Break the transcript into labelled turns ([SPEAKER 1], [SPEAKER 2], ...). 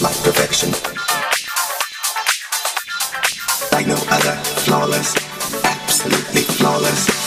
[SPEAKER 1] Like perfection, like no other, flawless, absolutely flawless.